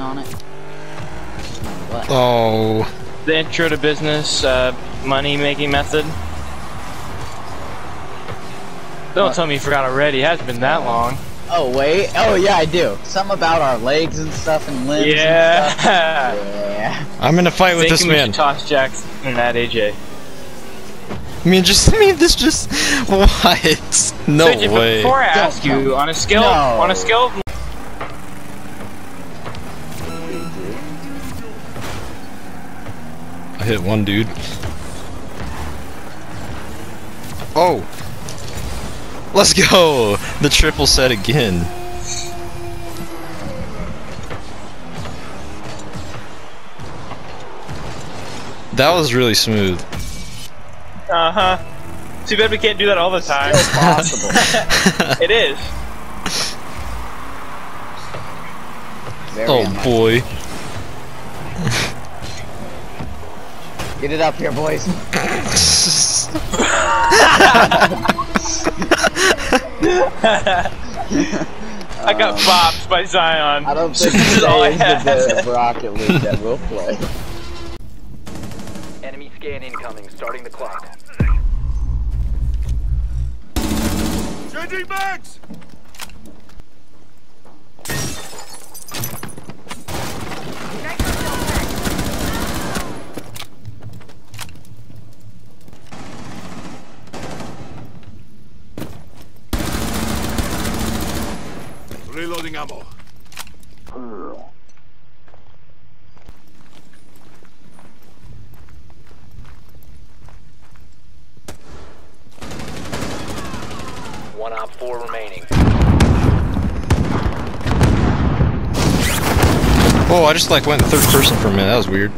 on it? What? Oh. The intro to business, uh, money making method. Don't What? tell me you forgot already. It hasn't been that long. Oh wait. Oh yeah, I do. Some about our legs and stuff and limbs. And stuff. Yeah. Yeah. I'm in a fight with this man. toss Jackson and that AJ. I mean, just I mean, this just what? No So, but way. Before I ask you, on a scale, No. on a scale hit one dude. Oh. Let's go. The triple set again. That was really smooth. Uh huh. Too bad we can't do that all the time. Possible. it is. Very Oh unlikely. boy. Get it up here, boys. I got bopped by Zion. I don't think This is all I today is the had. day of Rocket League that we'll play. Enemy scan incoming, starting the clock. Changing mags! Reloading ammo. One op four remaining. Oh, I just like went third person for a minute. That was weird.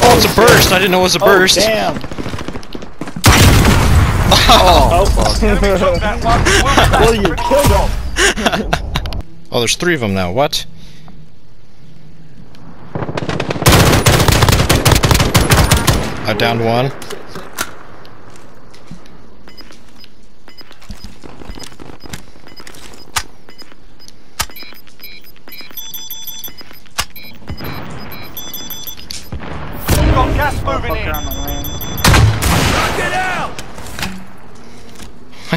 Oh, it's a burst. I didn't know it was a oh, burst. Damn. Oh. well, you killed him. Oh, there's three of them now. What? I downed one.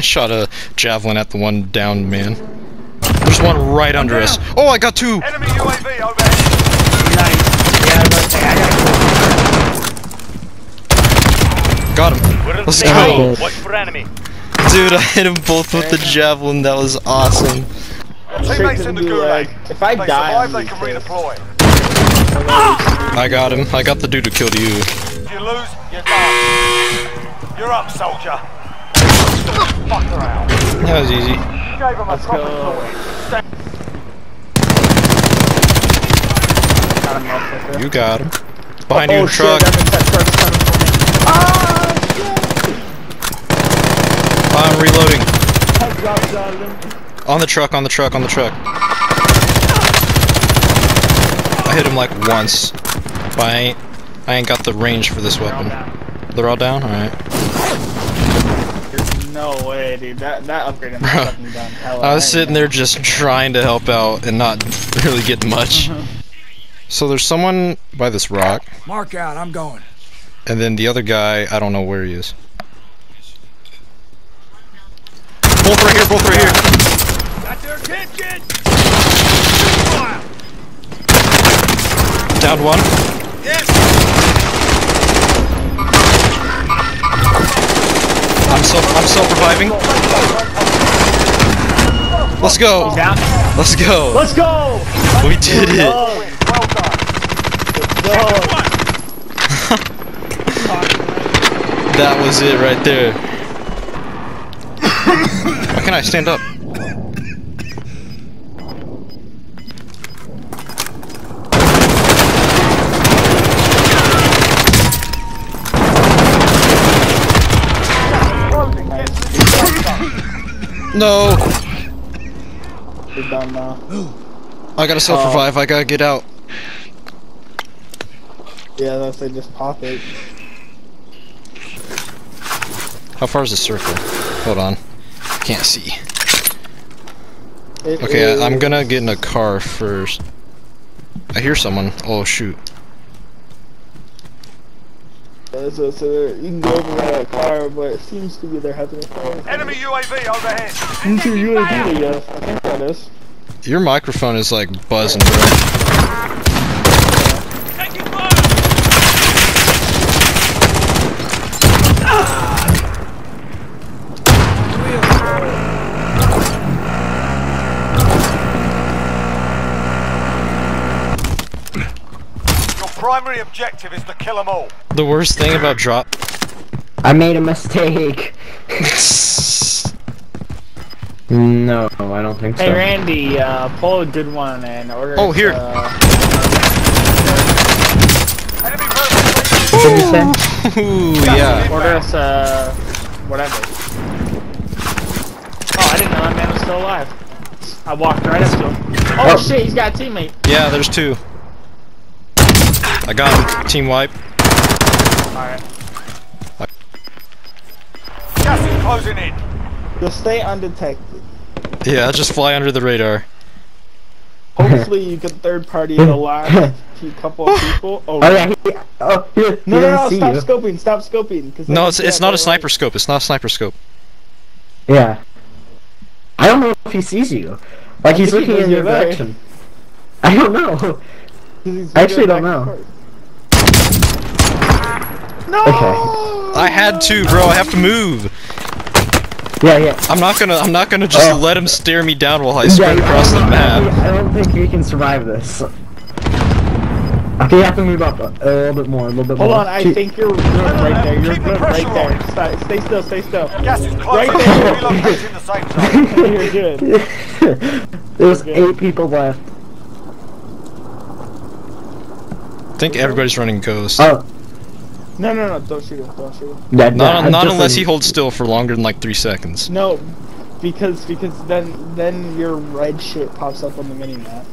Shot a javelin at the one downed man. There's one right under us. Oh, I got two. Enemy UAV overhead. Got him. We're in Let's go. Watch for enemy. Dude, I hit them both with the javelin. That was awesome. Teammates in the gulag. If I They die, survive, I'm they can redeploy. I got him. I got the dude who killed you. If you lose, you're done. You're up, soldier. Fuck around. That was easy. Gave him a proper sorting. You got him. Behind you in Oh the shit, truck. that means that truck's coming for me. Ah, shit! I'm reloading. On. On the truck, on the truck, on the truck. I hit him like once. But I ain't, I ain't got the range for this weapon. They're all down? Alright. There's no way, dude. That that upgrade in Bro, that fucking gun. Hell, I was sitting there just trying to help out and not really getting much. So there's someone by this rock, Mark out, I'm going. and then the other guy, I don't know where he is. Both right here, both right here. Got their attention. Down one. I'm self I'm self reviving. Let's go. Let's go. Let's go. We did it. That was it right there. Why can I stand up? No, done now. I gotta self revive. I gotta get out. Yeah, that's they just pop it. How far is the circle? Hold on. Can't see. It Okay, I, I'm gonna get in a car first. I hear someone. Oh shoot. Uh, so, so you can go over that car, but it seems to be they're having a fire. Enemy UAV overhead. Into you and yes, I think that is. Your microphone is like buzzing, bro. Your primary objective is to kill them all. The worst thing about drop. I made a mistake. No, I don't think so. Hey Randy, uh, pull a good one and order. Oh, here. Uh, Enemy. What did you say? Ooh, yeah. order us uh, whatever. Oh, I didn't know that man was still alive. I walked right up to him. Oh, Oh. shit, he's got a teammate. Yeah, there's two. I got him. Team wipe. Alright. Gas is closing in. Just stay undetected. Yeah, just fly under the radar. Hopefully you can third party the last few couple of people. Oh, Oh yeah, he, oh, he, he No, didn't no, no, stop you. scoping, stop scoping. 'cause No, it's it's can't not go a sniper scope. It's not a sniper scope. Yeah. I don't know if he sees you. Like he's think he looking in your there. direction. I don't know. I actually don't back know. And forth. No! Okay. I had to, bro. I have to move. Yeah, yeah. I'm not gonna. I'm not gonna just Oh. let him stare me down while I yeah, sprint yeah, across the map. I don't think we can survive this. Okay, you have to move up a, a little bit more, a little bit Hold more. on, I Keep- think you're good right there. You're Keep the good pressure right there. Stop, stay still, stay still. Gas is closing Right in. there. Relocate in the safe zone. you're good. There's Okay. eight people left. I think everybody's running ghost. Oh, No, no, no, don't shoot him, don't shoot him. yeah, not yeah, not unless in- he holds still for longer than like three seconds. No, because because then then your red shit pops up on the mini map.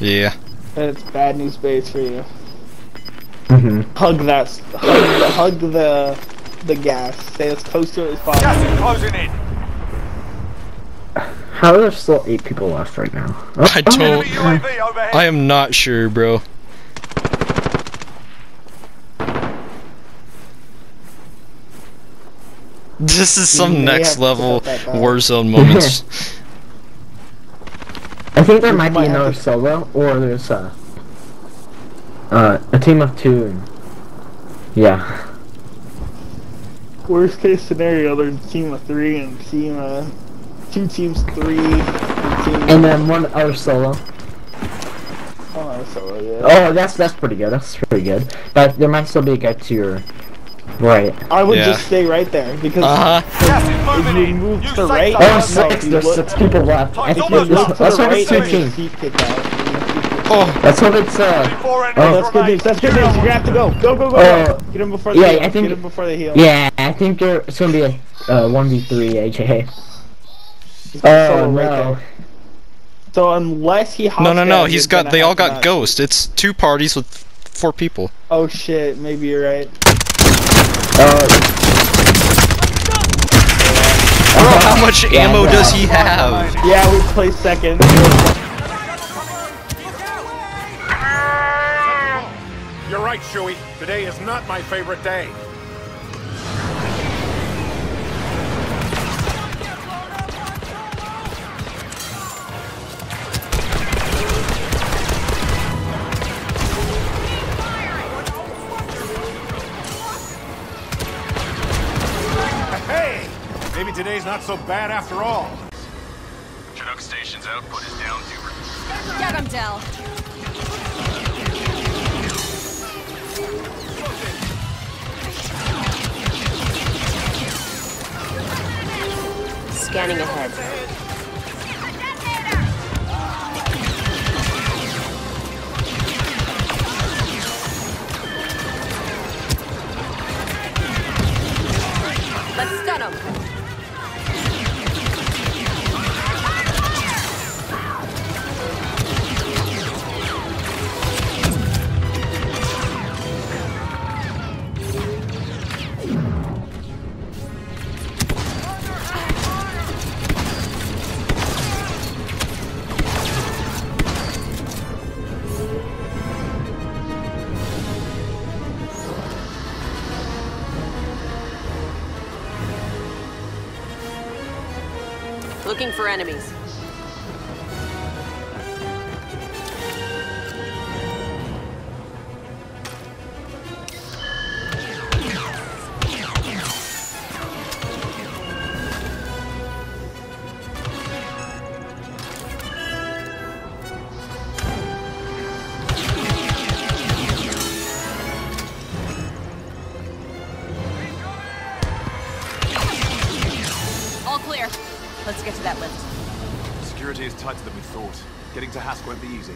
Yeah. And it's bad news base for you. Mhm. Hug that, hug, the- hug the the gas. Stay as close to it as possible. Gas is closing in. How are there still eight people left right now? Oh, I don't- Enemy UAV overhead. I am not sure, bro. This is some next level cut that back. Warzone moments. I think there might be another solo, or there's a uh, a team of two. Yeah. Worst case scenario, there's a team of three and team uh two teams three. And team, And then one other solo. oh, so yeah. Oh, that's that's pretty good. That's pretty good. But there might still be a guy to your right. I would Yeah. just stay right there because Uh huh. If you move to safe right, zone. Oh, no, six. There's look- six people left. I Time's think almost this, up. Look to let's the hope right, it's two and your teams. feet kick out. Oh, Let's hope it's uh. Four Oh, enemies That's good news. That's good news. You're gonna have to go. Go, go, go. Go. Get him before Yeah, they heal. I think- Get him before they heal. Yeah, I think you're, it's gonna be a uh, one v three AJ. Oh solo right no. there. So unless he hops no, no, no. He's got. They all got not- ghost. It's two parties with four people. Oh shit, maybe you're right. Uh, Bro, how much Yeah, ammo bro. does he have? Yeah, we placed second. You're right, Shuey. Today is not my favorite day. Today's not so bad after all. Chinook Station's output is down to Get him, Dell. Scanning ahead. For enemies. Let's get to that lift. Security is tighter than we thought. Getting to Hask won't be easy.